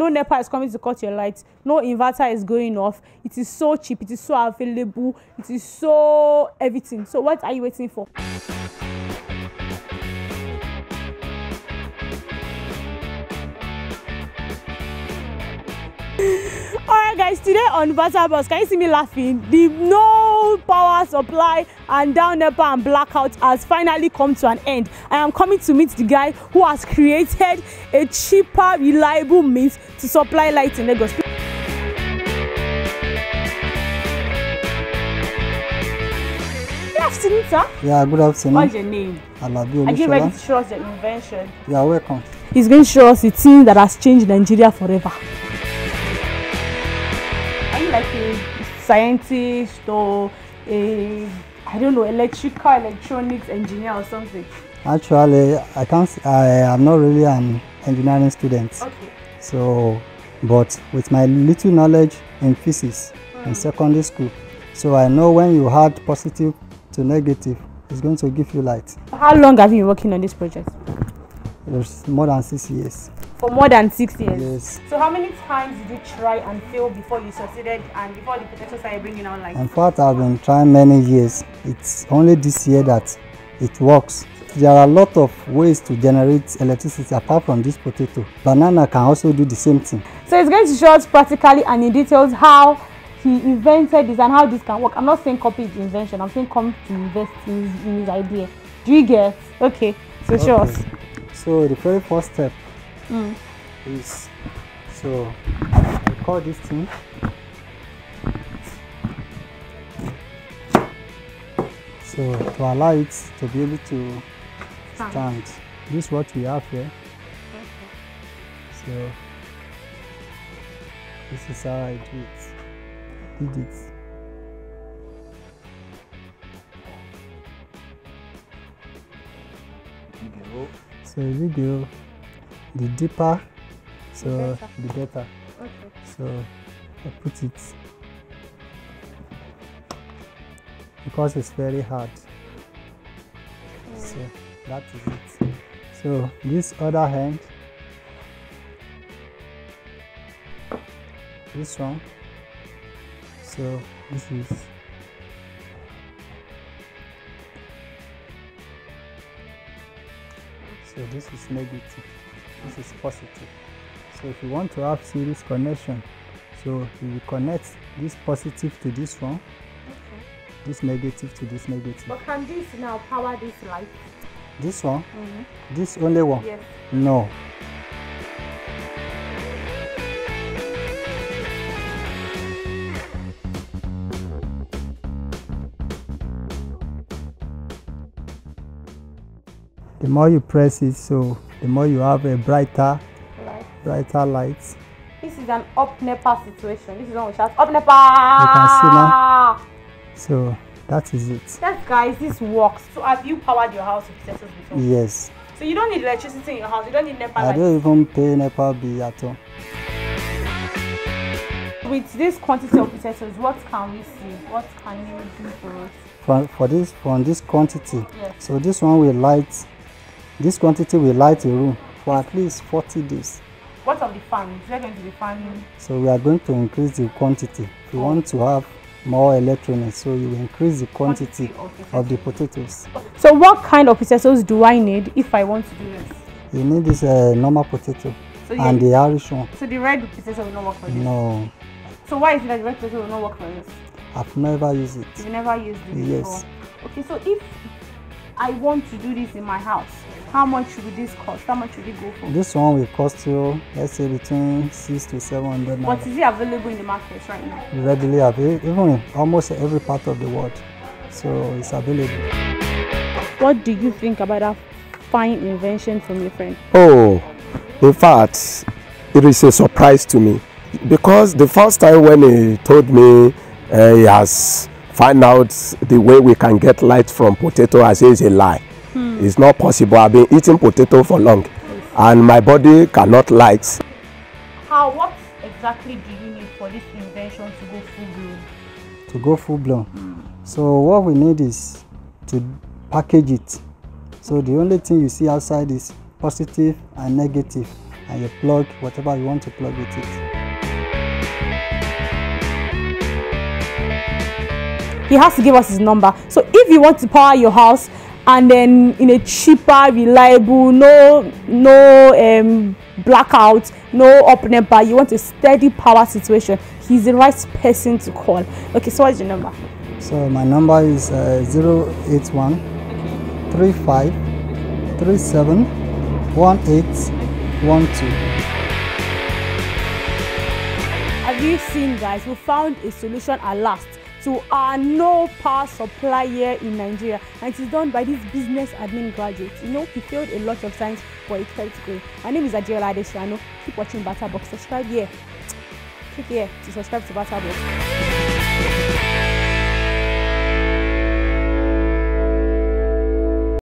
no nepa is coming to cut your lights. No inverter is going off. It is so cheap. It is so available. It is so everything. So what are you waiting for. alright guys. Today on Butter Bus can you see me laughing? The no power supply and down nepa and blackout has finally come to an end i am coming to meet the guy who has created a cheaper reliable means to supply light in lagos. Good afternoon, sir. Yeah, good afternoon. What's your name? Alabi Are you ready to show us the invention? You are welcome. He's going to show us the thing that has changed Nigeria forever. Are you like a scientist or a, I don't know, electrical, electronics engineer or something? Actually, I can't. I am not really an engineering student. Okay. So, but with my little knowledge in physics in secondary school, so I know when you add positive to negative, it's going to give you light. How long have you been working on this project? It's more than six years. For more than six years. Yes. So how many times did you try and fail before you succeeded and before the potential started bringing out light? In fact, I've been trying many years. It's only this year that it works. There are a lot of ways to generate electricity apart from this potato. Banana can also do the same thing. So he's going to show us practically and in details how he invented this and how this can work. I'm not saying copy his invention. I'm saying come to invest in his, in his idea. Do you get? Okay. So show us. Okay. So the very first step Mm. is so I call this thing. So to allow it to be able to Stand. stand, this is what we have here. So this is how I do it. Did it. So if you go the deeper, so better. the better. Okay. So I put it because it's very hard. Mm. So that is it. So this other hand, this one. So this is so this is negative. This is positive. So if you want to have series connection, so you will connect this positive to this one, Okay. this negative to this negative. But can this now power this light? This one, Mm-hmm. this only one. Yes. No. The more you press it, so the more you have a brighter, Light. brighter light. This is an up NEPA situation. This is one we shout up NEPA. can see now. So that is it. Yes, guys, this works. So have you powered your house with potatoes before? Yes. So you don't need electricity in your house. You don't need NEPA I light. don't even pay NEPA bill at all. With this quantity of potatoes, what can we see? What can you do for us? For, for this from this quantity. Yes. So this one will light this quantity will light a room for at least 40 days. What of the fan? Is there going to be fan? So we are going to increase the quantity. If you want to have more electronics, so you increase the quantity Quantity of of the potatoes. So what kind of potatoes do I need if I want to do this? You need this uh, normal potato So, and the Irish one. so the red potato will not work for this. No, So why is it that the red potato will not work for this? I've never used it. You've never used it Yes. before. Okay, so if I want to do this in my house, how much would this cost? How much would it go for? This one will cost you, let's say, between six to seven hundred But is it available in the market right now? Readily available, even in almost every part of the world. So it's available. What do you think about that fine invention from your friend? Oh, in fact, it is a surprise to me because the first time when he told me uh, he has found out the way we can get light from potato, I say it's a lie. Hmm. It's not possible. I've been eating potato for long, and my body cannot light. How, what exactly do you need for this invention to go full blown? to go full blown. So what we need is to package it. So the only thing you see outside is positive and negative, and you plug whatever you want to plug with it. He has to give us his number. So if you want to power your house and then in a cheaper reliable no no um, blackout no up nepa you want a steady power situation he's the right person to call. Okay so what's your number? So my number is uh, 081 35 37 1812. have you seen guys? We found a solution at last to our no power supply here in nigeria. And it is done by this business admin graduate. You know he failed a lot of times but he kept going. My name is Adeola adesiano keep watching BattaBox subscribe here. Click here to subscribe to BattaBox